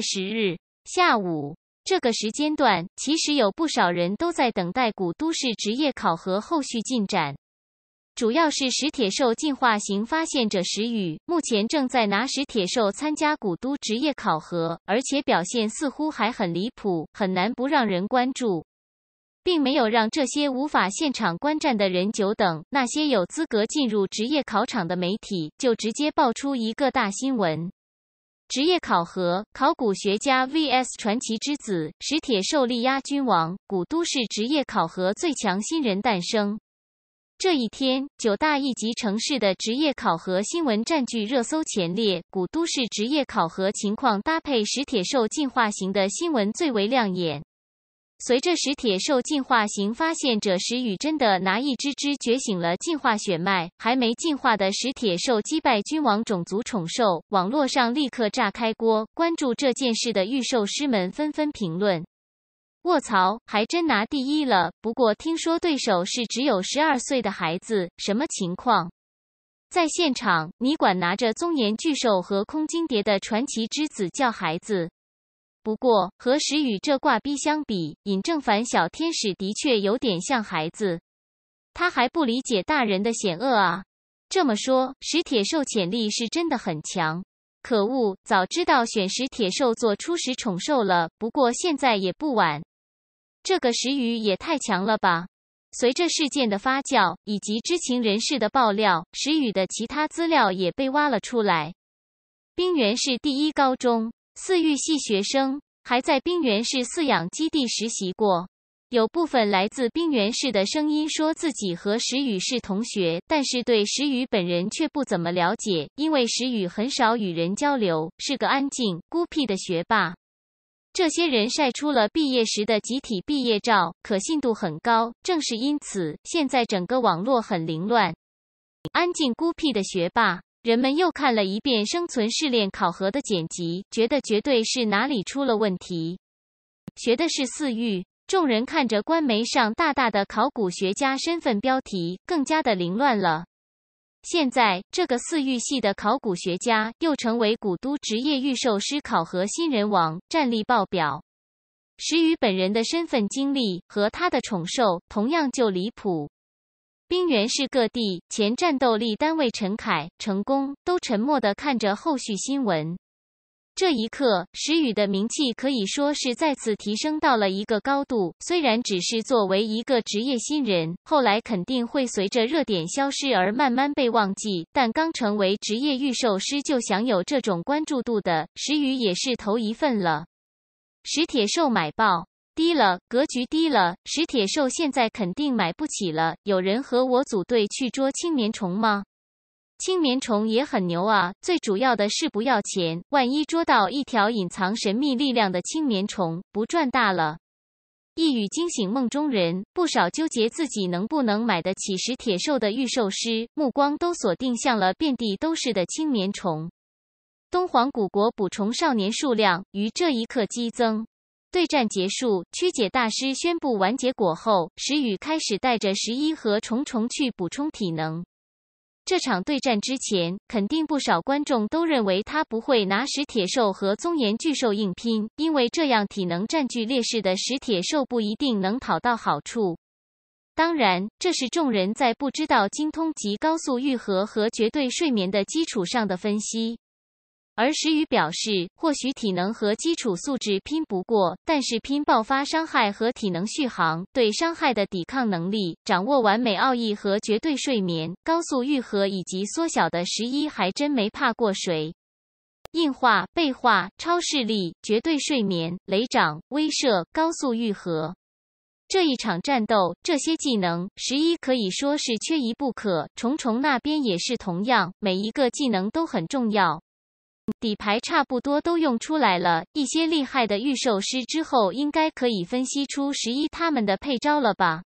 十日下午这个时间段，其实有不少人都在等待古都市职业考核后续进展。主要是石铁兽进化型发现者石宇，目前正在拿石铁兽参加古都职业考核，而且表现似乎还很离谱，很难不让人关注。并没有让这些无法现场观战的人久等，那些有资格进入职业考场的媒体就直接爆出一个大新闻：职业考核，考古学家 vs 传奇之子，史铁兽力压君王，古都市职业考核最强新人诞生。这一天，九大一级城市的职业考核新闻占据热搜前列。古都市职业考核情况搭配史铁兽进化型的新闻最为亮眼。随着石铁兽进化型发现者石宇真的拿一只只觉醒了进化血脉，还没进化的石铁兽击败君王种族宠兽，网络上立刻炸开锅。关注这件事的御兽师们纷纷评论。卧槽，还真拿第一了！不过听说对手是只有十二岁的孩子，什么情况？在现场，你管拿着宗岩巨兽和空晶蝶的传奇之子叫孩子？不过和石宇这挂逼相比，尹正凡小天使的确有点像孩子。他还不理解大人的险恶啊！这么说，石铁兽潜力是真的很强。可恶，早知道选石铁兽做初始宠兽了。不过现在也不晚。这个石宇也太强了吧！随着事件的发酵以及知情人士的爆料，石宇的其他资料也被挖了出来。冰原市第一高中四育系学生，还在冰原市饲养基地实习过。有部分来自冰原市的声音说自己和石宇是同学，但是对石宇本人却不怎么了解，因为石宇很少与人交流，是个安静孤僻的学霸。这些人晒出了毕业时的集体毕业照，可信度很高。正是因此，现在整个网络很凌乱。安静孤僻的学霸，人们又看了一遍生存试炼考核的剪辑，觉得绝对是哪里出了问题。学的是四育，众人看着官媒上大大的考古学家身份标题，更加的凌乱了。现在，这个四育系的考古学家又成为古都职业御兽师考核新人王，战力爆表。石宇本人的身份经历和他的宠兽同样就离谱。冰原市各地前战斗力单位陈凯、成功都沉默地看着后续新闻。这一刻，石宇的名气可以说是再次提升到了一个高度。虽然只是作为一个职业新人，后来肯定会随着热点消失而慢慢被忘记，但刚成为职业御兽师就享有这种关注度的石宇也是头一份了。石铁兽买爆低了，格局低了，石铁兽现在肯定买不起了。有人和我组队去捉青棉虫吗？青棉虫也很牛啊，最主要的是不要钱。万一捉到一条隐藏神秘力量的青棉虫，不赚大了？一语惊醒梦中人，不少纠结自己能不能买得起石铁兽的御兽师，目光都锁定向了遍地都是的青棉虫。东皇古国捕虫少年数量于这一刻激增。对战结束，曲解大师宣布完结果后，石宇开始带着十一和虫虫去补充体能。这场对战之前，肯定不少观众都认为他不会拿石铁兽和棕岩巨兽硬拼，因为这样体能占据劣势的石铁兽不一定能讨到好处。当然，这是众人在不知道精通及高速愈合和绝对睡眠的基础上的分析。而石宇表示，或许体能和基础素质拼不过，但是拼爆发伤害和体能续航，对伤害的抵抗能力，掌握完美奥义和绝对睡眠、高速愈合以及缩小的十一，还真没怕过谁。硬化、背化、超视力、绝对睡眠、雷掌、威慑、高速愈合，这一场战斗，这些技能，十一可以说是缺一不可。虫虫那边也是同样，每一个技能都很重要。底牌差不多都用出来了，一些厉害的御兽师之后应该可以分析出十一他们的配招了吧？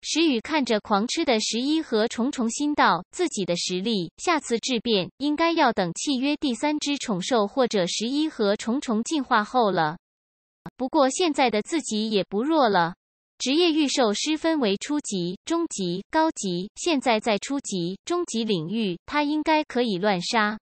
石宇看着狂吃的十一和虫虫，心道自己的实力，下次质变应该要等契约第三只宠兽或者十一和虫虫进化后了。不过现在的自己也不弱了，职业御兽师分为初级、中级、高级，现在在初级、中级领域，他应该可以乱杀。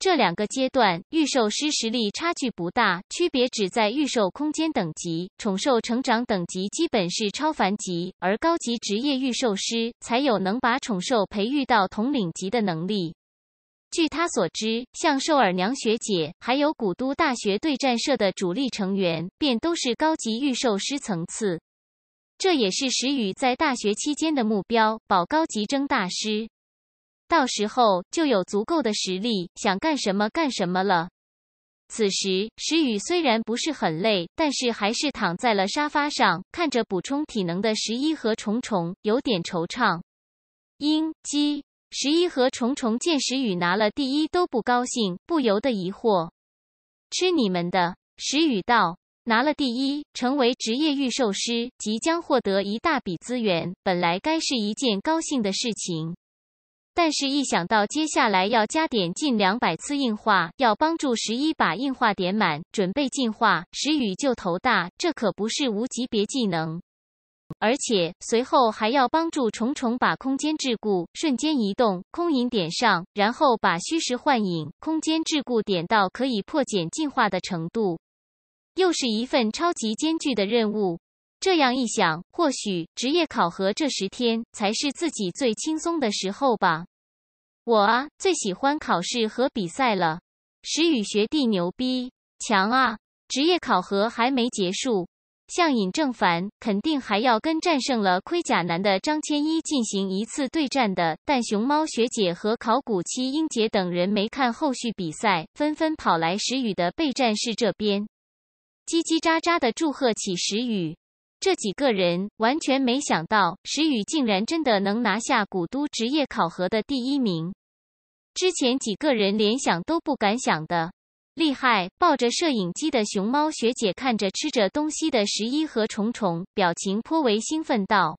这两个阶段，御兽师实力差距不大，区别只在御兽空间等级，宠兽成长等级基本是超凡级，而高级职业御兽师才有能把宠兽培育到统领级的能力。据他所知，像寿尔娘学姐，还有古都大学对战社的主力成员，便都是高级御兽师层次。这也是石宇在大学期间的目标，保高级争大师。到时候就有足够的实力，想干什么干什么了。此时，石宇虽然不是很累，但是还是躺在了沙发上，看着补充体能的十一和虫虫，有点惆怅。鹰鸡十一和虫虫见石宇拿了第一都不高兴，不由得疑惑：“吃你们的！”石宇道：“拿了第一，成为职业御兽师，即将获得一大笔资源，本来该是一件高兴的事情。”但是，一想到接下来要加点近两百次硬化，要帮助十一把硬化点满，准备进化，石宇就头大。这可不是无级别技能，而且随后还要帮助虫虫把空间桎梏、瞬间移动、空影点上，然后把虚实幻影、空间桎梏点到可以破茧进化的程度，又是一份超级艰巨的任务。这样一想，或许职业考核这十天才是自己最轻松的时候吧。我啊，最喜欢考试和比赛了。石宇学弟牛逼，强啊！职业考核还没结束，向尹正凡肯定还要跟战胜了盔甲男的张千一进行一次对战的。但熊猫学姐和考古期英杰等人没看后续比赛，纷纷跑来石宇的备战室这边，叽叽喳喳的祝贺起石宇。这几个人完全没想到，石宇竟然真的能拿下古都职业考核的第一名。之前几个人连想都不敢想的，厉害！抱着摄影机的熊猫学姐看着吃着东西的十一和虫虫，表情颇为兴奋道：“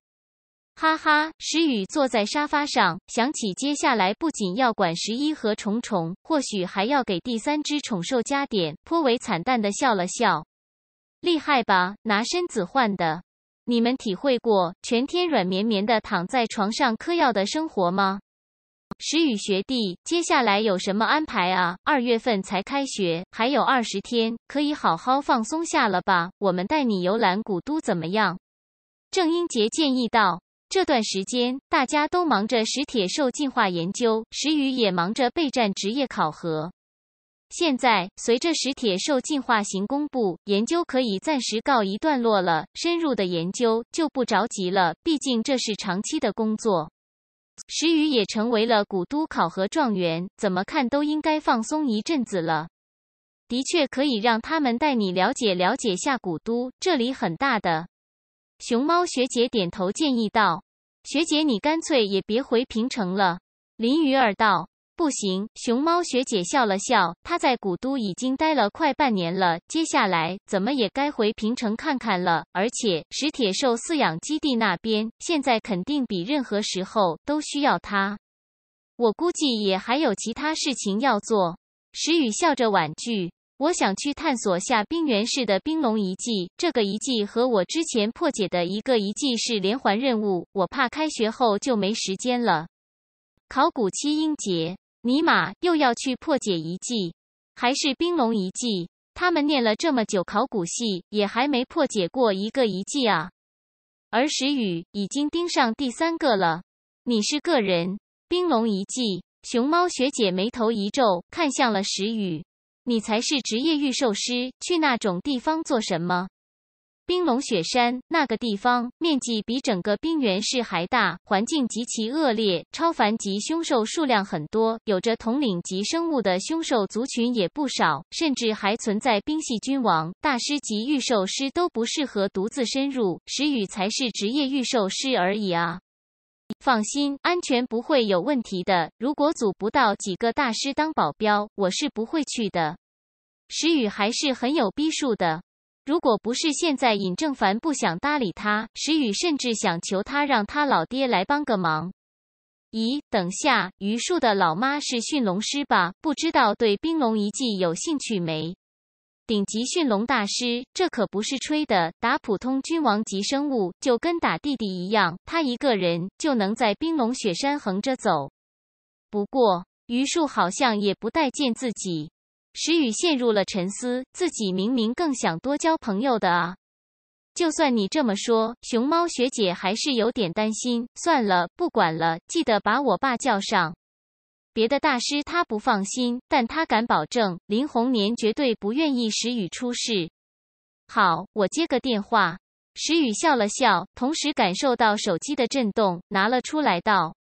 哈哈！”石宇坐在沙发上，想起接下来不仅要管十一和虫虫，或许还要给第三只宠兽加点，颇为惨淡的笑了笑。厉害吧？拿身子换的。你们体会过全天软绵绵的躺在床上嗑药的生活吗？石宇学弟，接下来有什么安排啊？二月份才开学，还有二十天，可以好好放松下了吧？我们带你游览古都怎么样？郑英杰建议道。这段时间大家都忙着石铁兽进化研究，石宇也忙着备战职业考核。现在，随着石铁兽进化型公布，研究可以暂时告一段落了。深入的研究就不着急了，毕竟这是长期的工作。石宇也成为了古都考核状元，怎么看都应该放松一阵子了。的确可以让他们带你了解了解下古都，这里很大的。熊猫学姐点头建议道：“学姐，你干脆也别回平城了。”林鱼儿道。不行，熊猫学姐笑了笑。她在古都已经待了快半年了，接下来怎么也该回平城看看了。而且石铁兽饲养基地那边现在肯定比任何时候都需要他。我估计也还有其他事情要做。石宇笑着婉拒：“我想去探索下冰原市的冰龙遗迹。这个遗迹和我之前破解的一个遗迹是连环任务，我怕开学后就没时间了。”考古七英杰。尼玛，又要去破解遗迹，还是冰龙遗迹？他们念了这么久考古系，也还没破解过一个遗迹啊！而石宇已经盯上第三个了。你是个人，冰龙遗迹。熊猫学姐眉头一皱，看向了石宇。你才是职业御兽师，去那种地方做什么？冰龙雪山那个地方面积比整个冰原市还大，环境极其恶劣，超凡级凶兽数量很多，有着统领级生物的凶兽族群也不少，甚至还存在冰系君王、大师级御兽师都不适合独自深入，石宇才是职业御兽师而已啊！放心，安全不会有问题的。如果组不到几个大师当保镖，我是不会去的。石宇还是很有逼数的。如果不是现在尹正凡不想搭理他，石宇甚至想求他让他老爹来帮个忙。咦，等下，榆树的老妈是驯龙师吧？不知道对冰龙遗迹有兴趣没？顶级驯龙大师，这可不是吹的，打普通君王级生物就跟打弟弟一样，他一个人就能在冰龙雪山横着走。不过。榆树好像也不待见自己。石宇陷入了沉思，自己明明更想多交朋友的啊。就算你这么说，熊猫学姐还是有点担心。算了，不管了，记得把我爸叫上。别的大师他不放心，但他敢保证，林红年绝对不愿意石宇出事。好，我接个电话。石宇笑了笑，同时感受到手机的震动，拿了出来道：“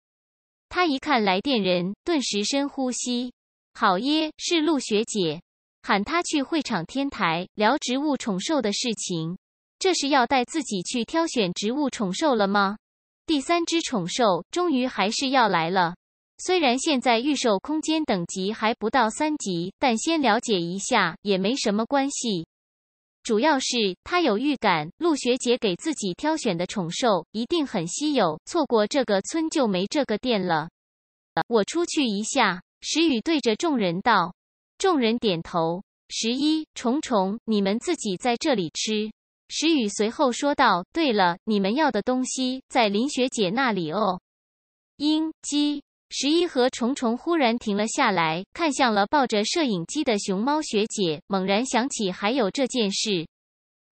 他一看来电人，顿时深呼吸。好耶，是陆学姐，喊他去会场天台聊植物宠兽的事情。”这是要带自己去挑选植物宠兽了吗？第三只宠兽终于还是要来了。虽然现在预售空间等级还不到三级，但先了解一下也没什么关系。主要是他有预感，陆学姐给自己挑选的宠兽一定很稀有，错过这个村就没这个店了。我出去一下。石宇对着众人道。众人点头。十一虫虫，你们自己在这里吃。石宇随后说道：“对了，你们要的东西在林学姐那里哦。”鹰鸡十一和虫虫忽然停了下来，看向了抱着摄影机的熊猫学姐，猛然想起还有这件事。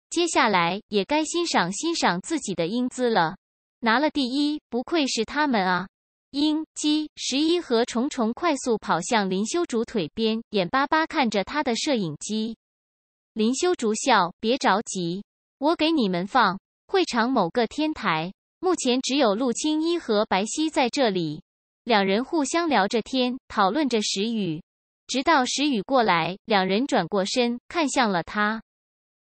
接下来也该欣赏欣赏自己的英姿了。拿了第一，不愧是他们啊！鹰鸡十一和虫虫快速跑向林修竹腿边，眼巴巴看着他的摄影机。林修竹笑：“别着急。”我给你们放会场某个天台，目前只有陆青一和白皙在这里。两人互相聊着天，讨论着石雨，直到石雨过来，两人转过身看向了他。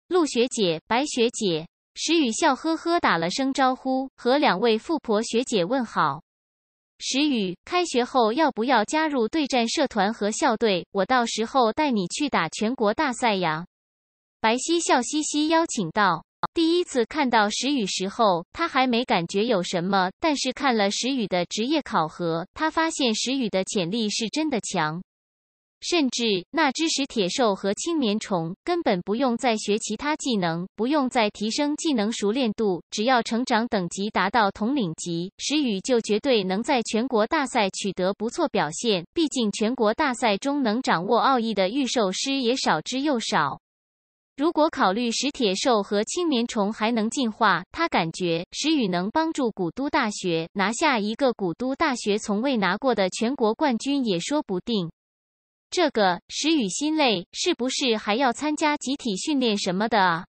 陆学姐、白学姐，石雨笑呵呵打了声招呼，和两位富婆学姐问好。石宇，开学后要不要加入对战社团和校队？我到时候带你去打全国大赛呀。白皙笑嘻嘻邀请道：“第一次看到石宇时候，他还没感觉有什么，但是看了石宇的职业考核，他发现石宇的潜力是真的强。甚至那只石铁兽和青棉虫根本不用再学其他技能，不用再提升技能熟练度，只要成长等级达到统领级，石宇就绝对能在全国大赛取得不错表现。毕竟全国大赛中能掌握奥义的御兽师也少之又少。”如果考虑石铁兽和青棉虫还能进化，他感觉石宇能帮助古都大学拿下一个古都大学从未拿过的全国冠军也说不定。这个石宇心累，是不是还要参加集体训练什么的啊？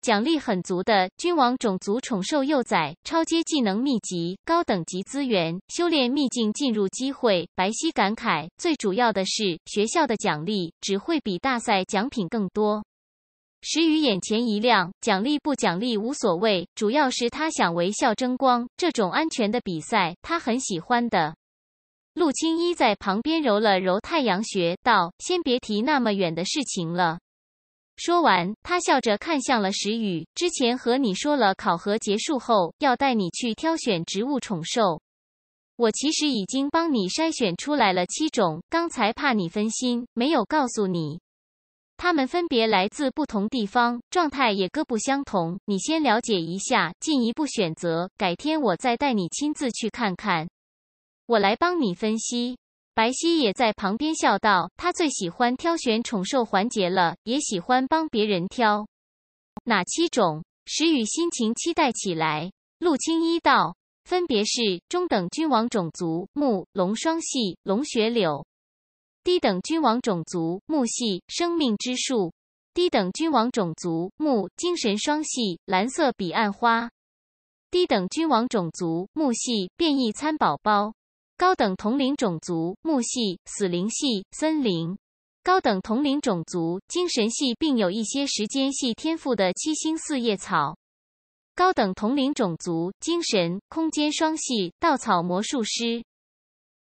奖励很足的，君王种族宠兽幼崽、超阶技能秘籍、高等级资源、修炼秘境进入机会。白皙感慨，最主要的是学校的奖励只会比大赛奖品更多。石宇眼前一亮，奖励不奖励无所谓，主要是他想为校争光。这种安全的比赛，他很喜欢的。陆青一在旁边揉了揉太阳穴，道：“先别提那么远的事情了。”说完，他笑着看向了石宇：“之前和你说了，考核结束后要带你去挑选植物宠兽。我其实已经帮你筛选出来了七种，刚才怕你分心，没有告诉你。”它们分别来自不同地方，状态也各不相同。你先了解一下，进一步选择。改天我再带你亲自去看看。我来帮你分析。白皙也在旁边笑道：“他最喜欢挑选宠兽环节了，也喜欢帮别人挑。哪七种？”石宇心情期待起来。陆青一道：“分别是中等君王种族木龙双系龙血柳。”低等君王种族木系生命之树，低等君王种族木精神双系蓝色彼岸花，低等君王种族木系变异参宝宝，高等统领种族木系死灵系森林，高等统领种族精神系并有一些时间系天赋的七星四叶草，高等统领种族精神空间双系稻草魔术师。